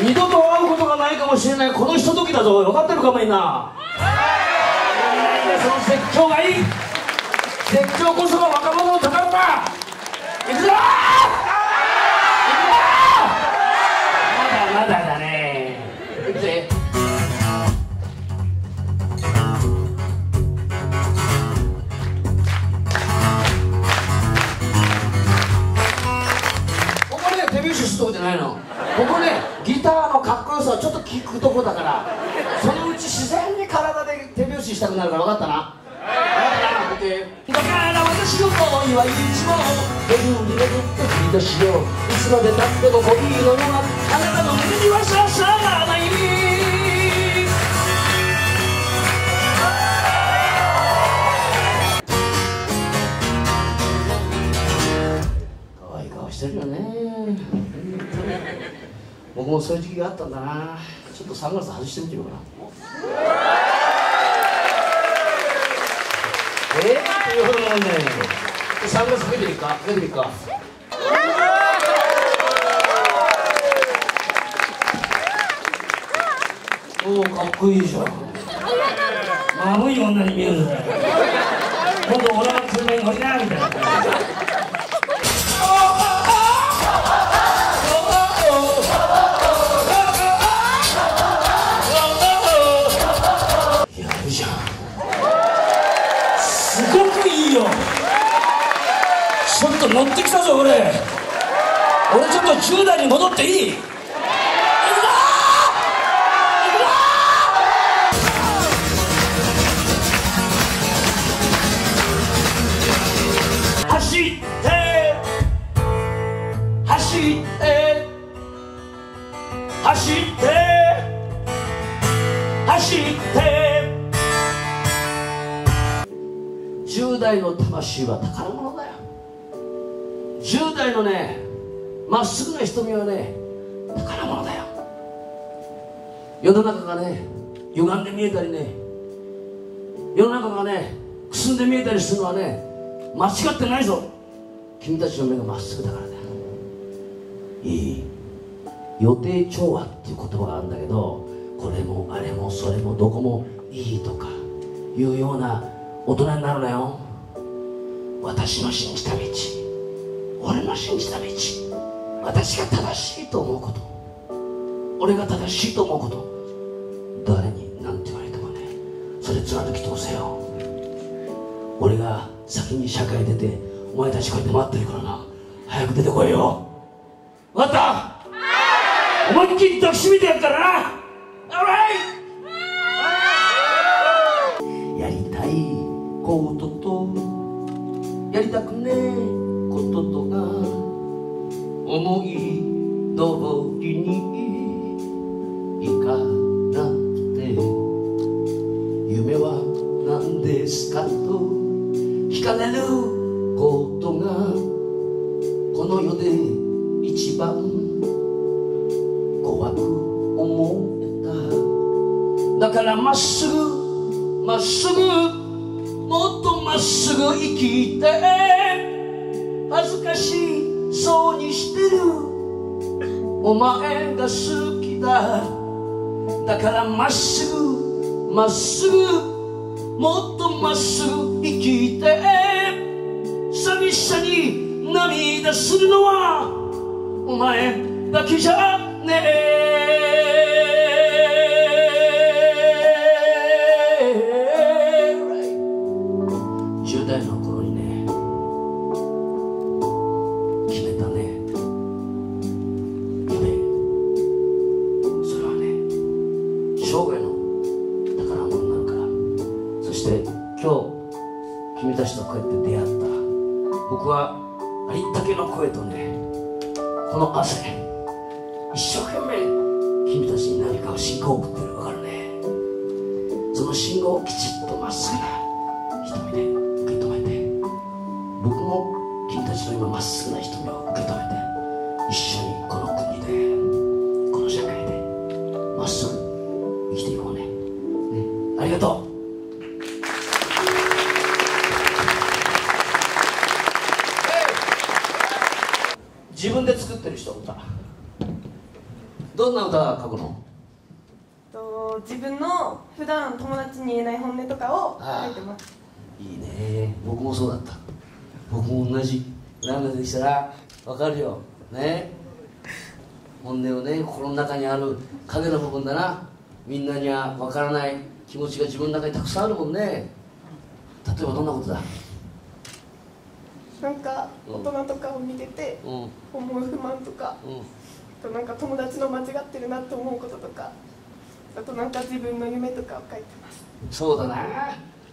二度と会うことがないかもしれないこのひとときだぞ。分かってるかみんな？その説教がいい。説教こそが若者の宝だ。いくぞ！まだまだだ。から私の恋はいつもベルに巡って振り出しよいつまでたっても恋のようなあなたの胸には刺さらない可愛い顔してるよね僕もそういう時期があったんだな。ちょっとサングラス外してみてみようかな。えー、っていうほどのね。サングラスかけてみっか。かけてみっか。おおかっこいいじゃん。寒い女に見える。ね今度俺の車に乗りなみたいな乗ってきたぞ俺。俺ちょっと10代に戻っていい？走って。走って。走って。走って。10代の魂は宝物。10代のねまっすぐな瞳はね宝物だよ。世の中がね歪んで見えたりね世の中がねくすんで見えたりするのはね間違ってないぞ。君たちの目がまっすぐだからだ。いい。予定調和っていう言葉があるんだけどこれもあれもそれもどこもいいとかいうような大人になるなよ。私の信じた道。俺の信じた道。私が正しいと思うこと。俺が正しいと思うこと。誰に何て言われてもね。それ貫き通せよ。俺が先に社会出てお前たちこうやって待ってるからな。早く出てこいよ。分かった？思いっきり抱きしめてやっからな。やりたいこととやりたくない思い通りにいかなくて。夢は何ですかと。聞かれることがこの世で一番怖く思えた。だからまっすぐまっすぐもっとまっすぐ生きて。恥ずかしい。そうにしてる。お前が好きだ。だからまっすぐまっすぐもっとまっすぐ生きて。寂しさに涙するのはお前だけじゃね。え10代の頃にこの汗。一生懸命君たちに何かを信号を送ってるわかるね。その信号をきちっとまっすぐな瞳で受け止めて。僕も君たちの今まっすぐな瞳を受け止めて一緒にこの国でこの社会でまっすぐ生きていこうね。ねありがとう。どんな歌書くの？と自分の普段友達に言えない本音とかを書いてます。いいね。僕もそうだった。僕も同じ。涙でしたら分かるよ。ね。本音をね心の中にある影の部分だな。みんなには分からない。気持ちが自分の中にたくさんあるもんね。例えばどんなことだ？なんか大人とかを見ててうん。うん思う不満とかあとなんか友達の間違ってるなって思うこととかあとなんか自分の夢とかを書いてます。そうだな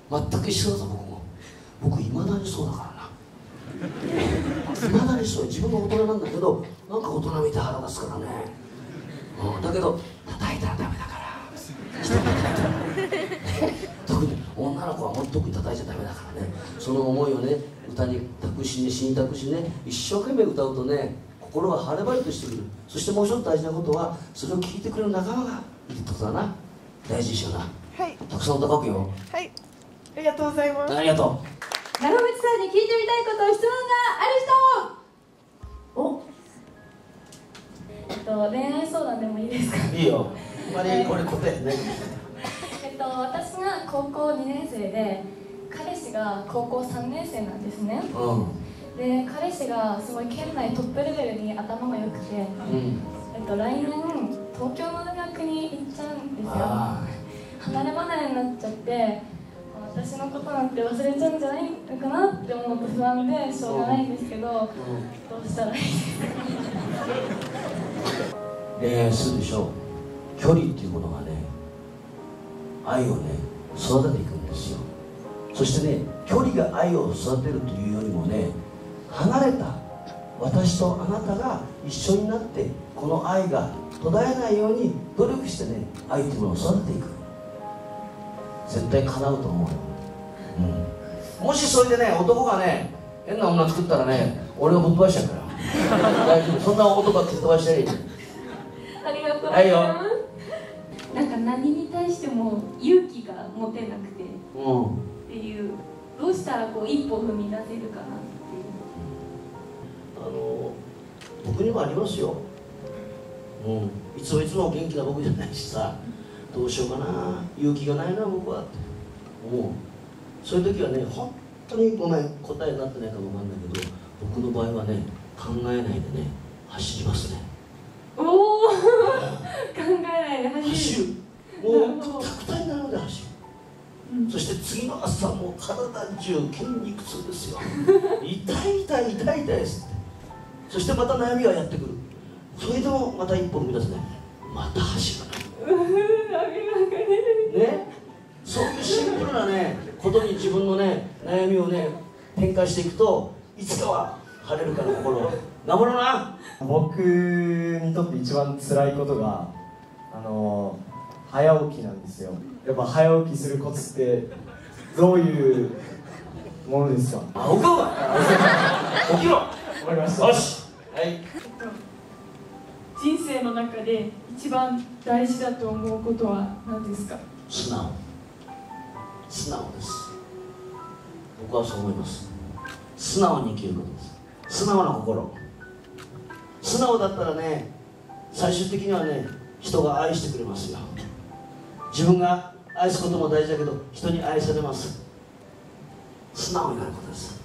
全く一緒だぞ僕も僕いまだにそうだからな。いまだにそう。自分が大人なんだけどなんか大人見て腹立つからね、うん、だけど叩いたらダメだから。人が叩いたら特に女の子はもっと特に叩いちゃダメだからね。その思いをね歌に託しね詩に託しね一生懸命歌うとね心が晴れ晴れとしてくる。そしてもう一つ大事なことはそれを聞いてくれる仲間がいるってことだな。大事にしような。はい。たくさん歌書くよ。はい。ありがとうございます。ありがとう。長渕さんに聞いてみたいこと質問がある人。お。えっと、恋愛相談でもいいですか？いいよ。あまりこれ答えねえっと、私が高校2年生で彼氏が高校3年生なんですね。うで彼氏がすごい県内トップレベルに頭が良くて、んうん。えっと、来年東京の大学に行っちゃうんですよ。あ離れ離れになっちゃって私のことなんて忘れちゃうんじゃないのかなって思うと不安でしょうがないんですけどどうしたらいいですか？恋愛するでしょ距離っていうものがね愛をね育てていくんですよ。そしてね距離が愛を育てるというよりもね離れた私とあなたが一緒になってこの愛が途絶えないように努力してね愛というものを育てていく。絶対叶うと思うよ、うん、もしそれでね男がね変な女作ったらね俺がぶっ飛ばしちゃうから。大丈夫。そんな男は蹴っ飛ばしたりありがとうござはいます。なんか何に対しても勇気が持てなくて。うん。っていう。どうしたらこう一歩踏み出せるかな。ってあの僕にもありますよ、うん、いつもいつも元気な僕じゃないしさどうしようかな勇気がないな僕は。って思うそういう時はね本当にごめん答えになってないかもわかんないけど僕の場合はね考えないでね走りますね。おお 考えないで走走る。るもうくたくたになるので走る、そして次の朝もう体中筋肉痛ですよ。痛い痛い痛い痛いですそしてまた悩みがやってくる。それでもまた一歩踏み出すねまた走るね？そういうシンプルなねことに自分のね悩みをね展開していくといつかは晴れるから心は頑張ろうな。僕にとって一番辛いことがあの早起きなんですよ。やっぱ早起きするコツってどういうものですか？あ 起きろかりました。よし。はい。人生の中で一番大事だと思うことは何ですか？素直素直です。僕はそう思います。素直に生きることです。素直な心。素直だったらね最終的にはね人が愛してくれますよ。自分が愛すことも大事だけど人に愛されます。素直になることです